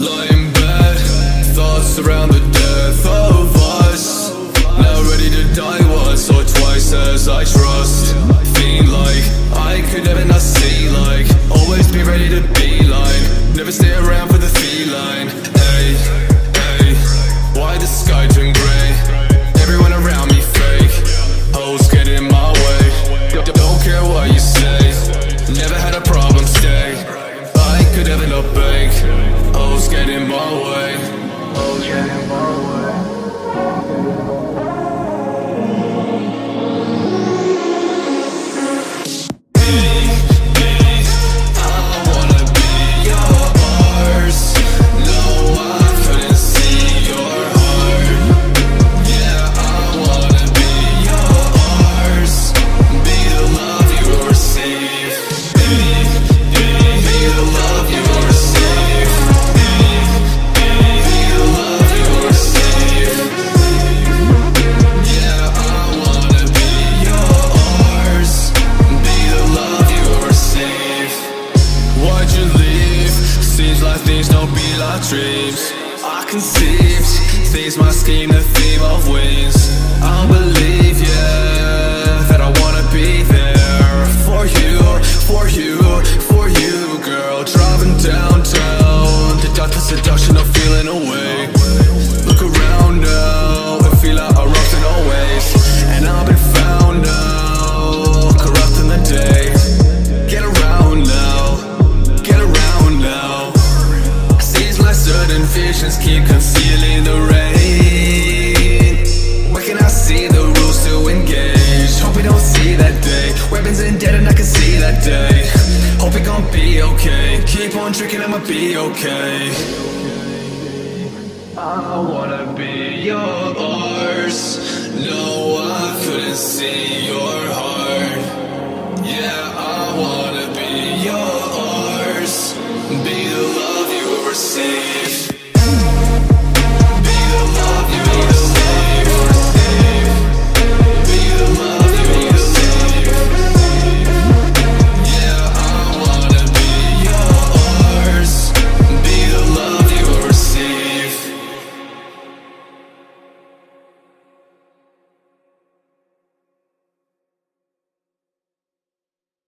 lying bed, thoughts around the death. dreams I conceived Things my scheme, the theme of wins. I believe. see that day. Hope it gon' be okay. Keep on drinking, I'ma be okay. I wanna be yours. No, I couldn't see your heart. Yeah, I wanna be yours. Be the love you were received